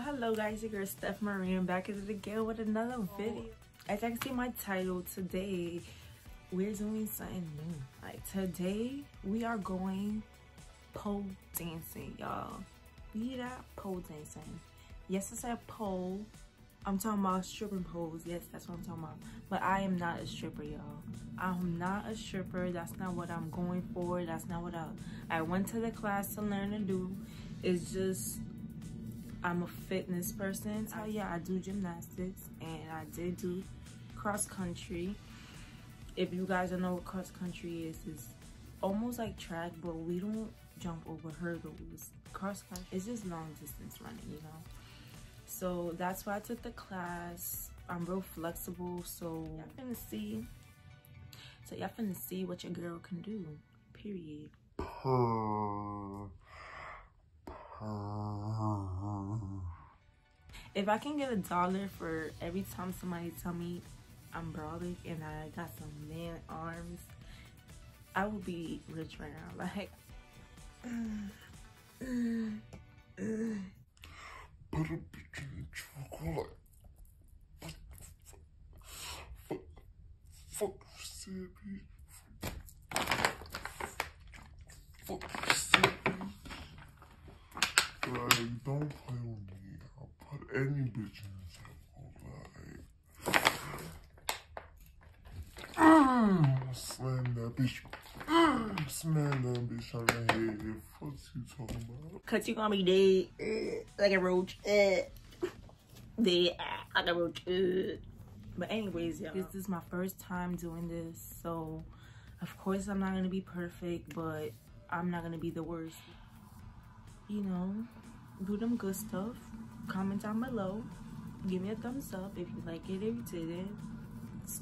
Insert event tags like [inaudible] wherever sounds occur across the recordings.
hello guys your steph marie. Back at it again with another video. As you can see my title today we're doing something new. Like today we are going pole dancing y'all. Be that pole dancing. Yes i said pole. I'm talking about stripping poles. Yes that's what i'm talking about. But i am not a stripper y'all. I'm not a stripper. That's not what i'm going for. That's not what i i went to the class to learn to do. It's just I'm a fitness person. So yeah, I do gymnastics and I did do cross country. If you guys don't know what cross country is, it's almost like track, but we don't jump over hurdles. Cross country is just long distance running, you know. So that's why I took the class. I'm real flexible, so y'all finna see. So y'all finna see what your girl can do. Period. Hmm. If I can get a dollar for every time somebody tell me I'm brolic and I got some man arms, I would be rich right now. [laughs] Like, in the chocolate. Fuck, fuck, fuck, fuck, fuck, like, don't play with me. I'll put any bitch in the circle. Like, mm, slam that bitch. Mm, slam that bitch on the head. Fuck you talking about? Cause you gonna be dead uh, like a roach. Uh, dead uh, like a roach. Uh. But anyways, y'all, this is my first time doing this, so of course I'm not gonna be perfect, but I'm not gonna be the worst you know, do them good stuff. Comment down below. Give me a thumbs up if you like it, if you didn't.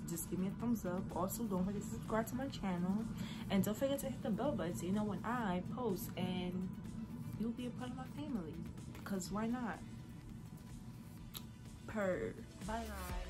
Just give me a thumbs up. Also, don't forget to subscribe to my channel. And don't forget to hit the bell button so you know when I post and you'll be a part of my family. Because why not? Per. Bye, guys.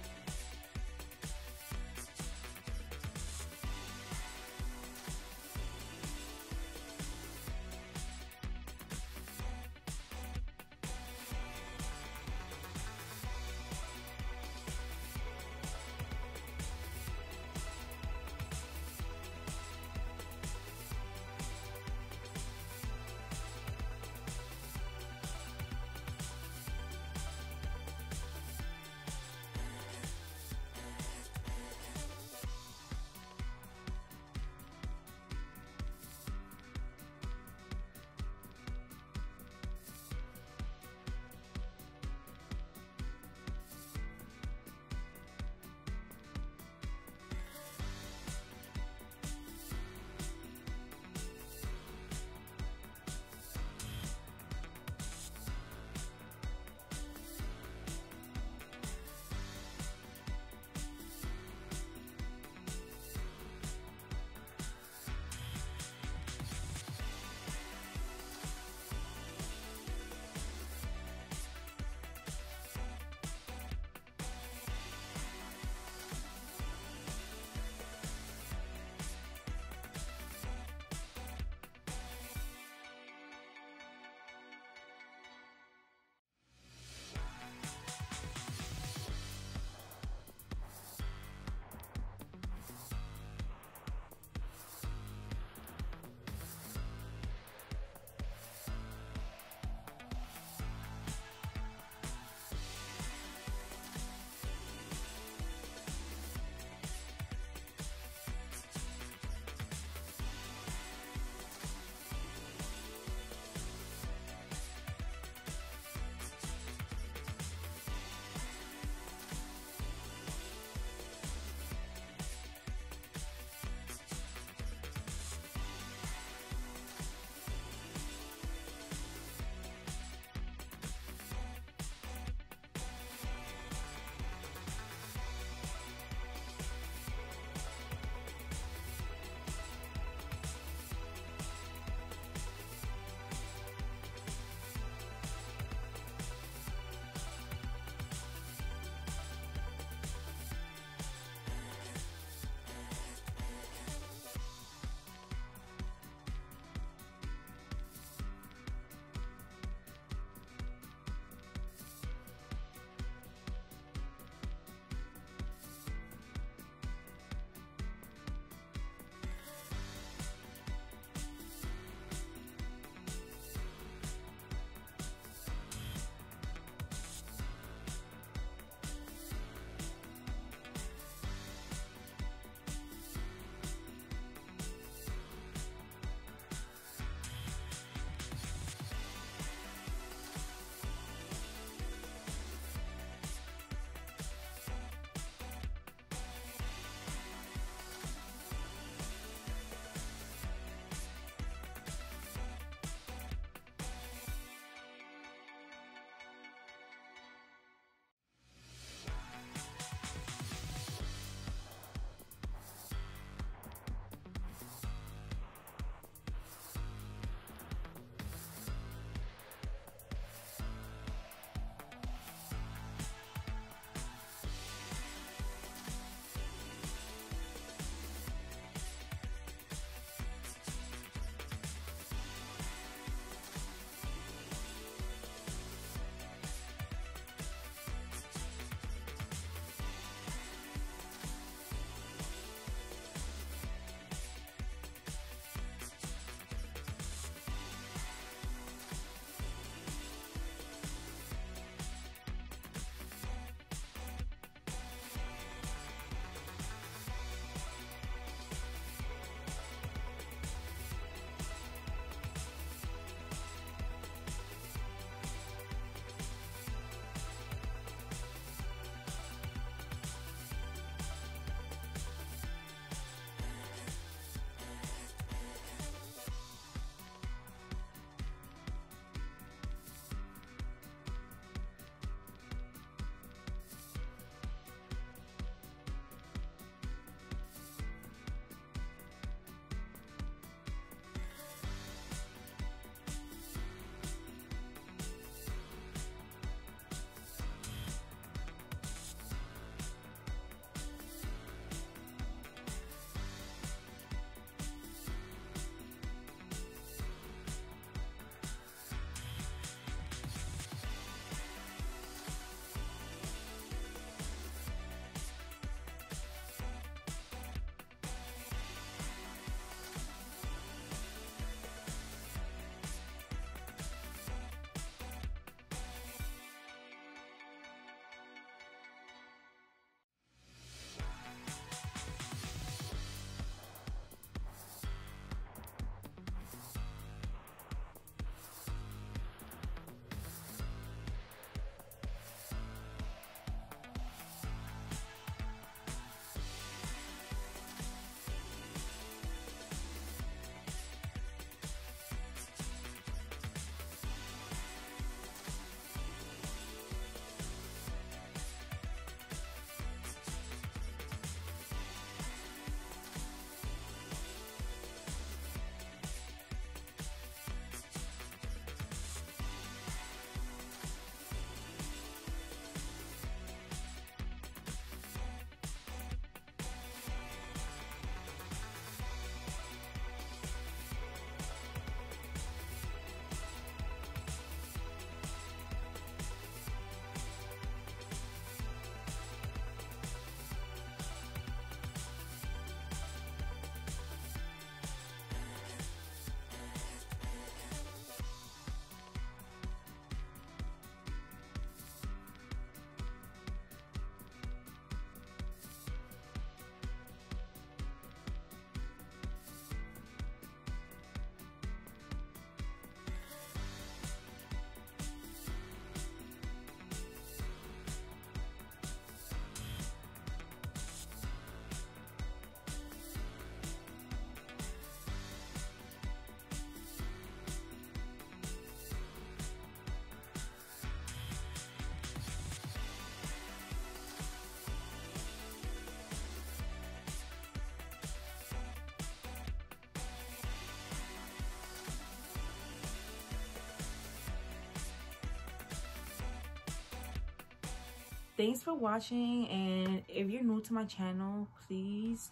Thanks for watching and if you're new to my channel please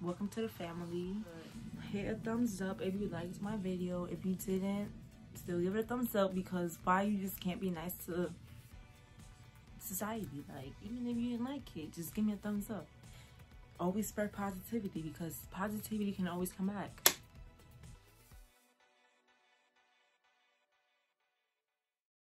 welcome to the family. Hit a thumbs up if you liked my video. If you didn't still give it a thumbs up because why you just can't be nice to society. Like even if you didn't like it just give me a thumbs up. Always spread positivity because positivity can always come back